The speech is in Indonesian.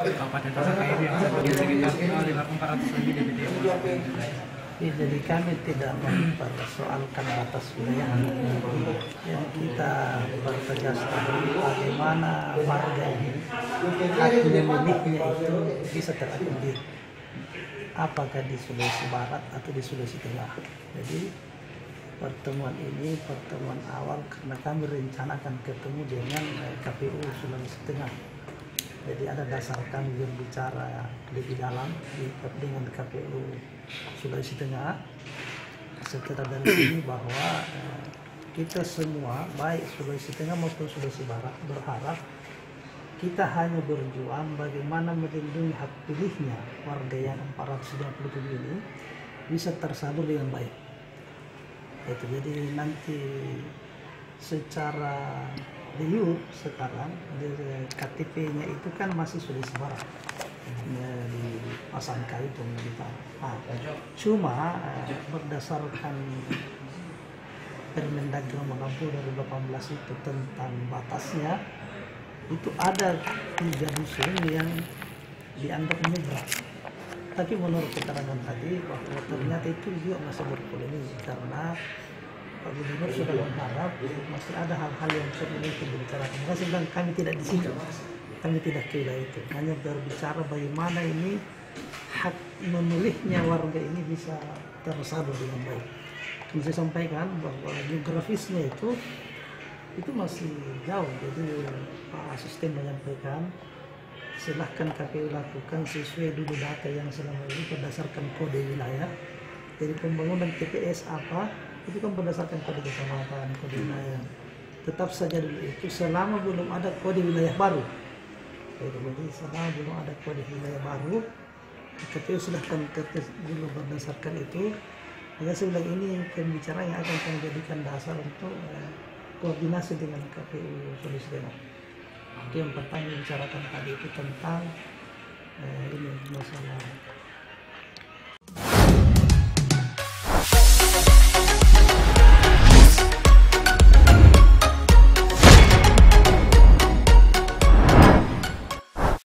Kabupaten Tasik ini yang sebagian sekitar 500 lebih DPD. Ya, jadi kami tidak mempersoalkan batas wilayah. Yang kita bertegas tadi bagaimana warga ini hak itu bisa terakomodir apakah di Sulawesi Barat atau di Sulawesi Tengah. Jadi pertemuan ini pertemuan awal karena kami rencanakan ketemu dengan eh, KPU Sulawesi Tengah jadi ada dasar kami berbicara lebih dalam di, dengan KPU Sulawesi Tengah setelah dari sini bahwa eh, kita semua baik Sulawesi Tengah maupun Sulawesi Barat berharap kita hanya berjuang bagaimana melindungi hak pilihnya warga yang 427 ini bisa tersalur dengan baik. Itu jadi nanti secara liu sekarang KTP-nya itu kan masih Barat ya, di Pasangkai itu kita. Nah, cuma eh, berdasarkan Permendagri nomor 60 dari 18 itu tentang batasnya itu ada tiga dusun yang dianggap menyeberang. Tapi menurut keterangan tadi bahwa ternyata itu juga masih berpolemik karena Pak Gubernur sudah mengharap masih ada hal-hal yang perlu kita bicarakan. Maka saya bilang kami tidak di situ, kami tidak ke itu. Hanya berbicara bagaimana ini hak memilihnya warga ini bisa tersalur dengan baik. Kami saya sampaikan bahwa geografisnya itu itu masih jauh. Jadi Pak Asisten menyampaikan silahkan KPU lakukan sesuai dulu data yang selama ini berdasarkan kode wilayah. Jadi pembangunan TPS apa itu kan berdasarkan kode kecamatan, kode wilayah. Tetap saja dulu itu selama belum ada kode wilayah baru. Jadi selama belum ada kode wilayah baru, KPU silahkan ketes dulu berdasarkan itu. Ya saya bilang ini pembicaraan yang akan kami jadikan dasar untuk eh, koordinasi dengan KPU Sulawesi Tengah. Itu yang pertama bicarakan tadi itu tentang eh, ini masalah